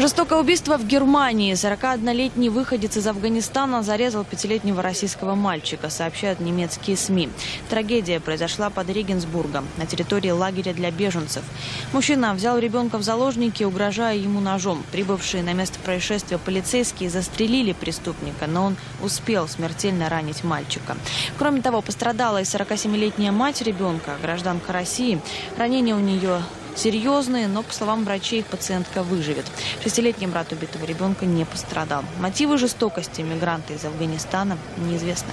Жестокое убийство в Германии. 41-летний выходец из Афганистана зарезал пятилетнего российского мальчика, сообщают немецкие СМИ. Трагедия произошла под Регенсбургом, на территории лагеря для беженцев. Мужчина взял ребенка в заложники, угрожая ему ножом. Прибывшие на место происшествия полицейские застрелили преступника, но он успел смертельно ранить мальчика. Кроме того, пострадала и 47-летняя мать ребенка, гражданка России. Ранение у нее серьезные, но, по словам врачей, пациентка выживет. Шестилетний брат убитого ребенка не пострадал. Мотивы жестокости мигранта из Афганистана неизвестны.